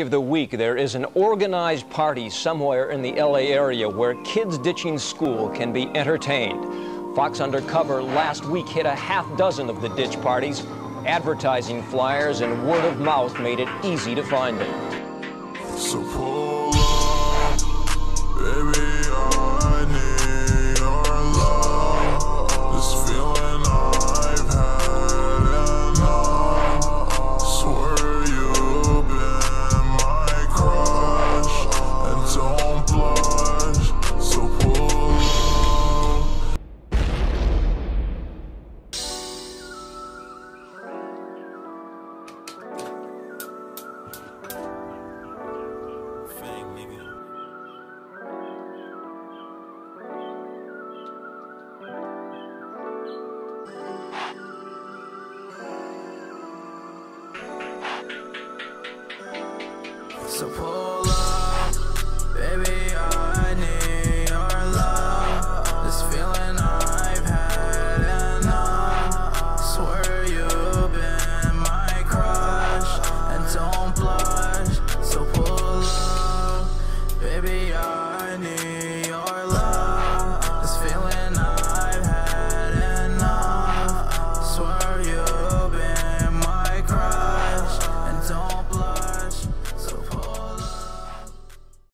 of the week, there is an organized party somewhere in the LA area where kids ditching school can be entertained. Fox Undercover last week hit a half dozen of the ditch parties. Advertising flyers and word of mouth made it easy to find them. So Pull